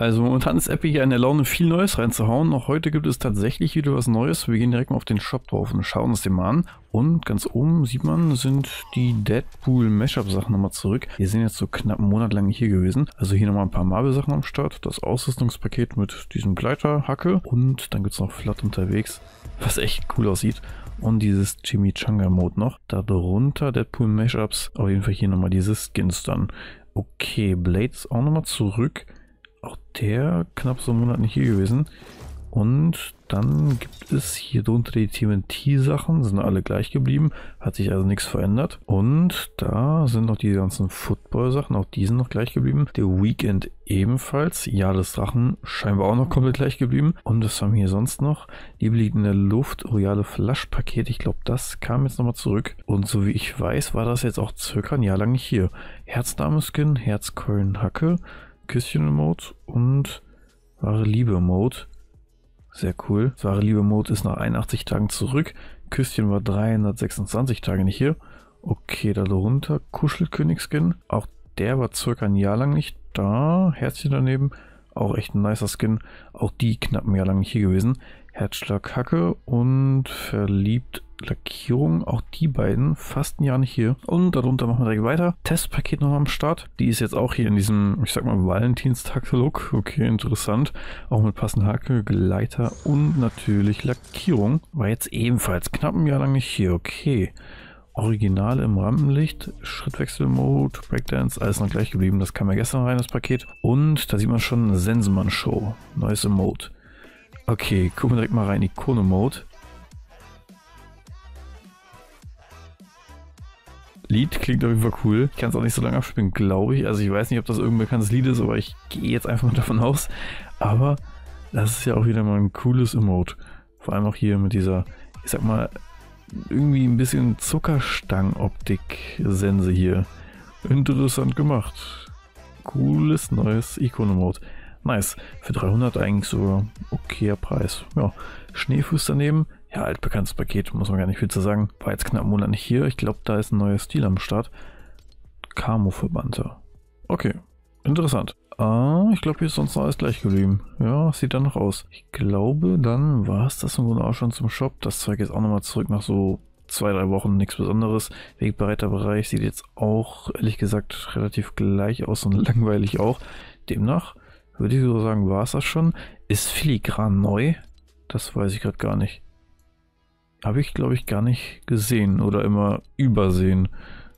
Also momentan ist Epic ja in der Laune viel Neues reinzuhauen. Auch heute gibt es tatsächlich wieder was Neues. Wir gehen direkt mal auf den Shop drauf und schauen uns den mal an. Und ganz oben sieht man, sind die Deadpool Mashup Sachen nochmal zurück. Die sind jetzt so knapp einen Monat lang hier gewesen. Also hier nochmal ein paar Marvel Sachen am Start. Das Ausrüstungspaket mit diesem Gleiter, Hacke. Und dann gibt es noch Flat unterwegs, was echt cool aussieht. Und dieses Chimichanga Mode noch. Darunter Deadpool Mashups. Auf jeden Fall hier nochmal diese Skins dann. Okay, Blades auch nochmal zurück. Auch der knapp so einen Monat nicht hier gewesen. Und dann gibt es hier drunter die TMNT-Sachen, sind alle gleich geblieben, hat sich also nichts verändert. Und da sind noch die ganzen Football-Sachen, auch die sind noch gleich geblieben. Der Weekend ebenfalls, ja, das Drachen scheinbar auch noch komplett gleich geblieben. Und was haben wir hier sonst noch? Die liegt in der Luft, Royale Flash-Paket, ich glaube, das kam jetzt nochmal zurück. Und so wie ich weiß, war das jetzt auch circa ein Jahr lang nicht hier. Herzdame-Skin, Herzkeulen-Hacke, Küsschen-Mode und wahre Liebe-Mode. Sehr cool. Das wahre Liebe-Mode ist nach 81 Tagen zurück. Küsschen war 326 Tage nicht hier. Okay, da drunter Kuschelkönig-Skin. Auch der war circa ein Jahr lang nicht da. Herzchen daneben. Auch echt ein nicer Skin. Auch die knapp ein Jahr lang nicht hier gewesen. Herzschlag Hacke und verliebt Lackierung. Auch die beiden fast ein Jahr nicht hier. Und darunter machen wir direkt weiter. Testpaket noch am Start. Die ist jetzt auch hier in diesem, ich sag mal, Valentinstag-Look. Okay, interessant. Auch mit passender Hacke, Gleiter und natürlich Lackierung. War jetzt ebenfalls knapp ein Jahr lang nicht hier. Okay. Original im Rampenlicht, Schrittwechsel-Mode, Breakdance, alles noch gleich geblieben. Das kam ja gestern rein, das Paket. Und da sieht man schon Sensemann-Show. Neues Mode. Okay, gucken wir direkt mal rein. Ikone-Mode. Lied klingt auf jeden Fall cool. Ich kann es auch nicht so lange abspielen, glaube ich. Also ich weiß nicht, ob das irgendein bekanntes Lied ist, aber ich gehe jetzt einfach mal davon aus. Aber das ist ja auch wieder mal ein cooles Emote. Vor allem auch hier mit dieser, ich sag mal, irgendwie ein bisschen Zuckerstang-Optik-Sense hier. Interessant gemacht. Cooles neues Ikono-Mode. Nice. Für 300 eigentlich sogar okayer Preis. Ja, Schneefuß daneben. Ja, altbekanntes Paket, muss man gar nicht viel zu sagen. War jetzt knapp einen Monat nicht hier. Ich glaube, da ist ein neuer Stil am Start. Camo-Verbannte. Okay, interessant. Ah, ich glaube, hier ist sonst noch alles gleich geblieben. Ja, sieht dann noch aus. Ich glaube, dann war es das im Grunde auch schon zum Shop. Das ich jetzt auch nochmal zurück nach so zwei, drei Wochen. Nichts Besonderes. Wegbereiter Bereich sieht jetzt auch, ehrlich gesagt, relativ gleich aus und langweilig auch. Demnach würde ich so sagen, war es das schon. Ist filigran neu? Das weiß ich gerade gar nicht. Habe ich, glaube ich, gar nicht gesehen oder immer übersehen.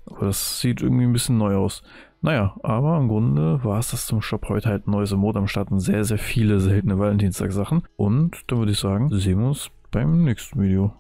Aber das sieht irgendwie ein bisschen neu aus. Naja, aber im Grunde war es das zum Shop heute halt neues Mode am Start und sehr, sehr viele seltene Valentinstag-Sachen. Und dann würde ich sagen, sehen wir uns beim nächsten Video.